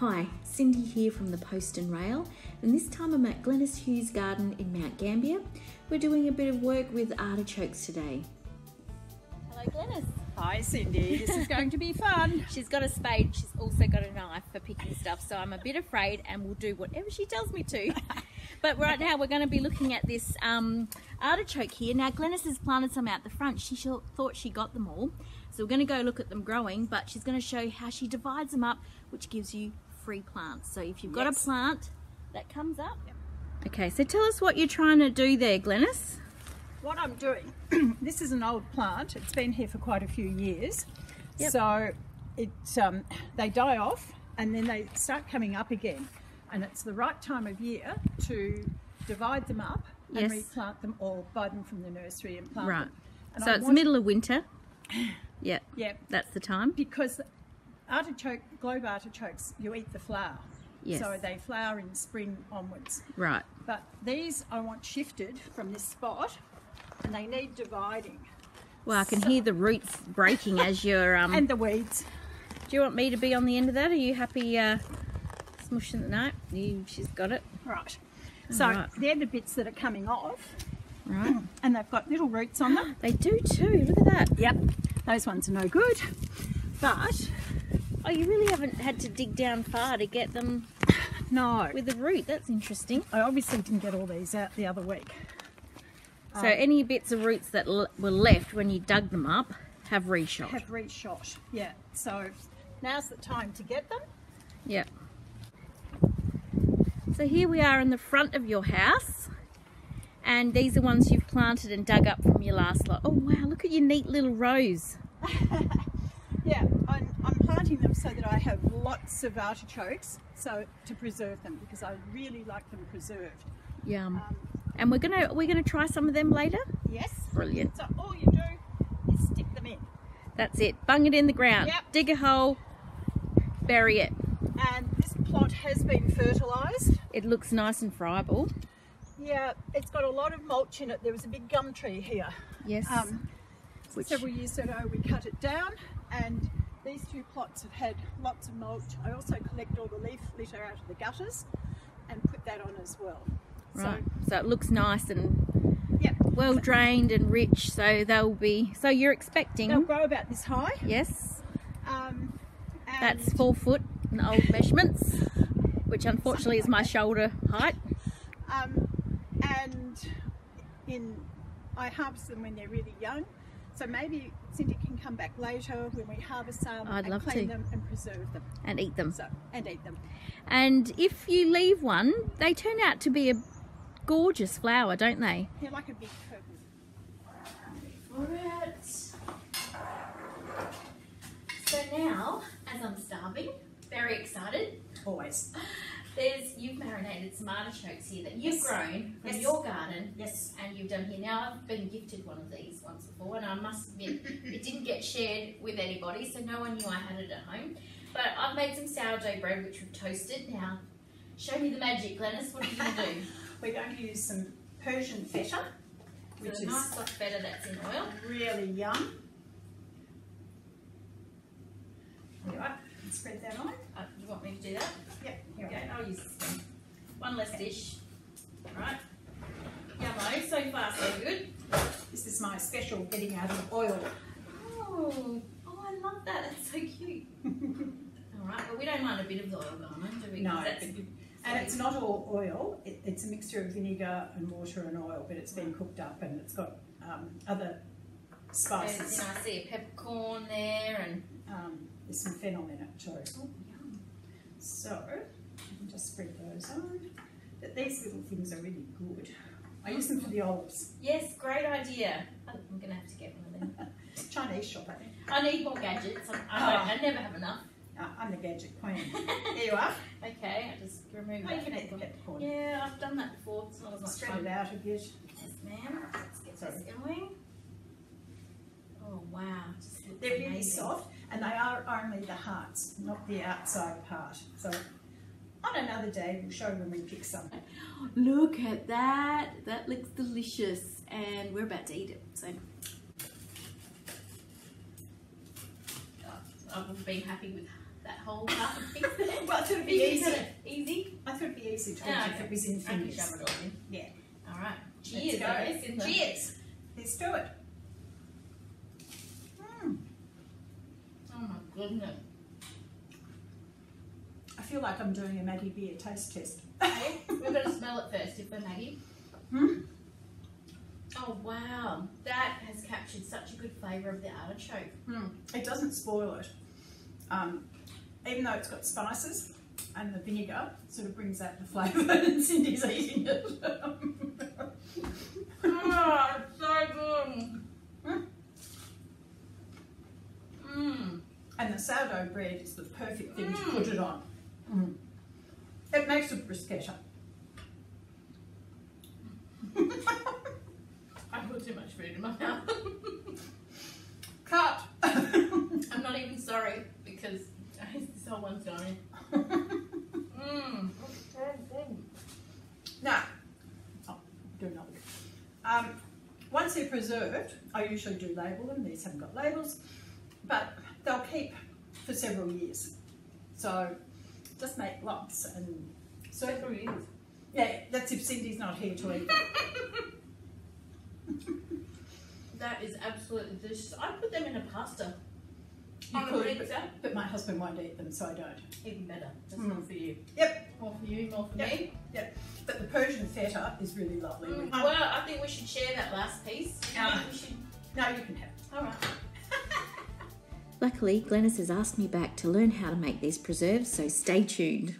Hi, Cindy here from the Post and Rail, and this time I'm at Glenys Hughes Garden in Mount Gambier. We're doing a bit of work with artichokes today. Hello Glenys. Hi Cindy, this is going to be fun. She's got a spade, she's also got a knife for picking stuff, so I'm a bit afraid and will do whatever she tells me to. but right now we're going to be looking at this um, artichoke here. Now Glenys has planted some out the front, she thought she got them all. So we're going to go look at them growing, but she's going to show how she divides them up, which gives you free plants. So if you've got yes. a plant that comes up. Yep. Okay, so tell us what you're trying to do there, Glenys. What I'm doing, this is an old plant. It's been here for quite a few years. Yep. So it, um, they die off and then they start coming up again. And it's the right time of year to divide them up and yes. replant them or buy them from the nursery and plant right. them. And so I it's middle of winter. Yeah. Yeah. That's the time. Because artichoke, globe artichokes, you eat the flower. Yes. So they flower in spring onwards. Right. But these I want shifted from this spot and they need dividing. Well, I can so, hear the roots breaking as you're... Um, and the weeds. Do you want me to be on the end of that? Are you happy uh, smushing it? No, you, she's got it. Right. So right. they're the bits that are coming off. Right. And they've got little roots on them. they do too. Look at that. Yep. Those ones are no good. But oh, you really haven't had to dig down far to get them. No. With the root. That's interesting. I obviously didn't get all these out the other week. So um, any bits of roots that were left when you dug them up have reshot. Have reshot. Yeah. So now's the time to get them. Yeah. So here we are in the front of your house and these are ones you've planted and dug up from your last lot. Oh wow, look at your neat little rows. yeah, I'm, planting them so that I have lots of artichokes so to preserve them because I really like them preserved. Yum. Um, and we're gonna we're gonna try some of them later. Yes. Brilliant. So all you do is stick them in. That's it. Bung it in the ground. Yep. Dig a hole. Bury it. And this plot has been fertilised. It looks nice and friable. Yeah, it's got a lot of mulch in it. There was a big gum tree here. Yes. Um, Which... Several years ago we cut it down and these two plots have had lots of mulch. I also collect all the leaf litter out of the gutters and put that on as well. Right. So, so it looks nice and yeah. well drained and rich. So they'll be. So you're expecting. They'll grow about this high. Yes. Um, That's four foot in old measurements, which unfortunately is my shoulder height. Um, and in I harvest them when they're really young. So maybe Cindy come back later when we harvest some I'd and love clean to. them and preserve them. And eat them. So, and eat them. And if you leave one, they turn out to be a gorgeous flower, don't they? Yeah, like a big purple. For it. So now, as I'm starving, very excited. Always. There's you've marinated some artichokes here that you've yes. grown from yes. your garden. Yes. And you've done here. Now I've been gifted one of these once before and I must admit it didn't get shared with anybody, so no one knew I had it at home. But I've made some sourdough bread which we've toasted. Now show me the magic, Glenys. What are you gonna do? We're going to use some Persian feta. Which so is nice soft feta that's in oil. Really yum. Are. Spread that on. You want me to do that? Yep. Here we go. I'll use this one. One less dish. Right. Yummo. So far, so good. This is my special getting out of oil. Oh, oh I love that. That's so cute. all right. Well, we don't mind a bit of the oil going on, do we? No. And it's not all oil, it, it's a mixture of vinegar and water and oil, but it's been cooked up and it's got um, other spices. And, I see a peppercorn there and um, there's some fennel in it too. So, just spread those on. But these little things are really good. I use them for the olives. Yes, great idea. I'm going to have to get one of them. Chinese shop, I think. I need more gadgets. I, I, oh. I never have enough. Uh, I'm the gadget queen. there you are. Okay, I just remove oh, that. you can eat the peppercorn. Yeah, I've done that before. It's not as much Spread fun. it out a bit. Yes, ma'am. Let's get Sorry. this going. Oh, wow. They're amazing. really soft, and they are only the hearts, not the outside part. So on another day, we'll show when we pick some. Look at that. That looks delicious. And we're about to eat it. So I've be happy with that whole half of Well, I thought it'd be You easy. Easy. I thought it'd be easy to watch if it was in I can shove it all in. Yeah. All right. Let's Cheers, go. guys. and Cheers. Let's do it. Mm. My goodness. I feel like I'm doing a Maggie beer taste test. Okay, we're going to smell it first, if we're Maggie. Hmm? Oh wow, that has captured such a good flavour of the artichoke. Mm. It doesn't spoil it. Um, even though it's got spices and the vinegar sort of brings out the flavour and Cindy's eating it. oh, it's so good. Mm. And the sourdough bread is the perfect thing to Mm. put it on. Mm. It makes a bruschetta. I put too much food in my mouth. Cut! I'm not even sorry because this whole one's going. Mmm. now, oh, do another. Um, once they're preserved, I usually do label them. These haven't got labels, but they'll keep for several years. So just make lots and so Several years. yeah, that's if Cindy's not here to eat. That is absolutely delicious. I put them in a pasta. You could, pizza. But my husband won't eat them, so I don't. Even better. That's Mm. more for you. Yep, More for you, more for Yep. me. yep. But the Persian feta is really lovely. Mm, Um, well, I think we should share that last piece. Should. no, you can have it. All right. Luckily, Glenys has asked me back to learn how to make these preserves, so stay tuned.